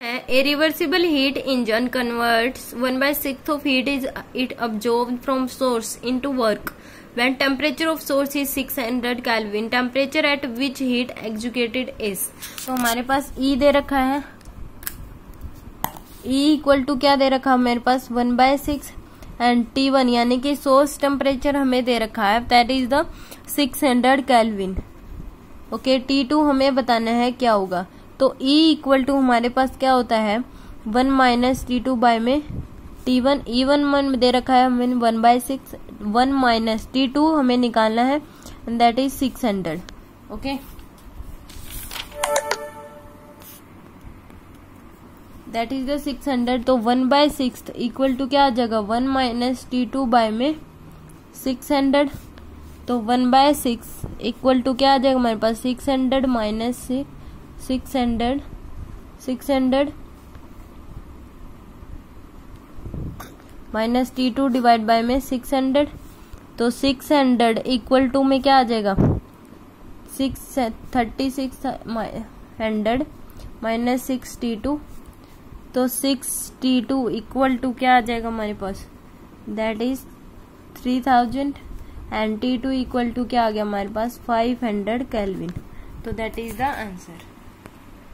A reversible heat engine converts one by six of heat is it absorb from source into work when temperature of source is six hundred kelvin temperature at which heat exhausted is तो हमारे पास ई दे रखा है। E equal to क्या दे रखा है? मेरे पास one by six and T one यानी कि सोर्स टेम्परेचर हमें दे रखा है। That is the six hundred kelvin okay T two हमें बताना है क्या होगा। तो E इक्वल टू हमारे पास क्या होता है? One minus T two by में टी वन ई वन मन दे रखा है हमें one by six one minus T two हमें निकालना है that is six hundred okay that is the six hundred तो one by six equal to क्या आ जाएगा? One minus T two by में सिक्स हंड्रेड तो one by six equal to क्या आ जाएगा? हमारे पास six hundred minus six six hundred six hundred minus T two divide by में सिक्स हंड्रेड तो सिक्स हंड्रेड इक्वल टू में क्या आ जाएगा? Six thirty six hundred minus six T two तो six T two equal to क्या आ जाएगा हमारे पास? That is three thousand and T two equal to क्या आ गया हमारे पास? फाइव हंड्रेड कैलविन तो दैट इज़ द आंसर